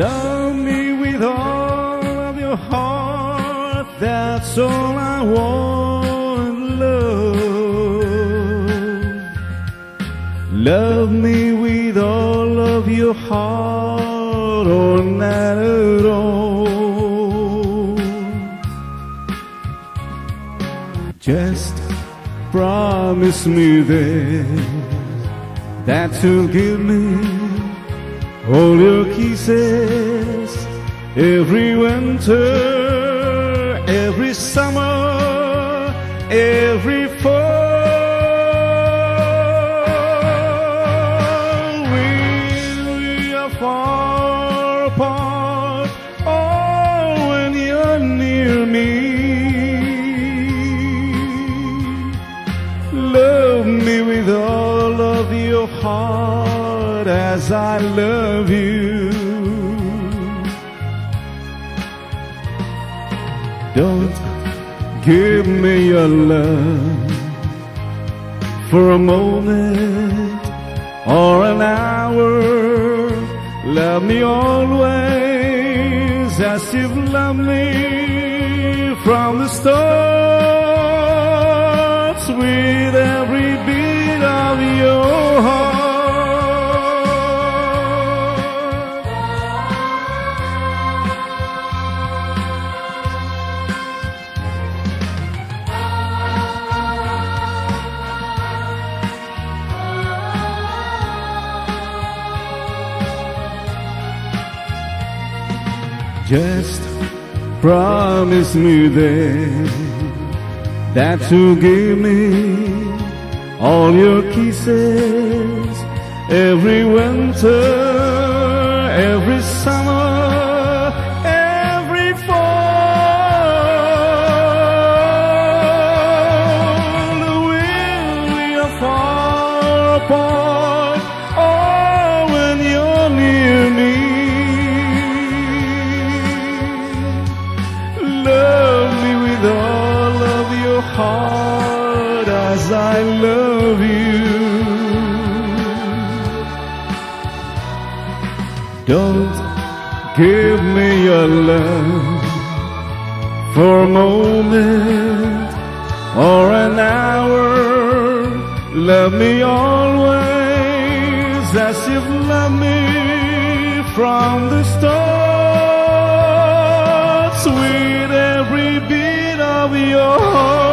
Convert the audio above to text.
Love me with all of your heart. That's all I want, love. Love me with all of your heart, or not at all. Just promise me this that you'll give me all your kisses every winter, every summer, every fall. We are far apart, or when you're near me. Love me with all of your heart as I love you. Don't give me your love for a moment or an hour. Love me always as you've loved me from the start Just promise me then that you'll give me all your kisses every winter, every summer, every fall. We apart, heart as I love you. Don't give me your love for a moment or an hour. Love me always as you've loved me from the start. With every beat of your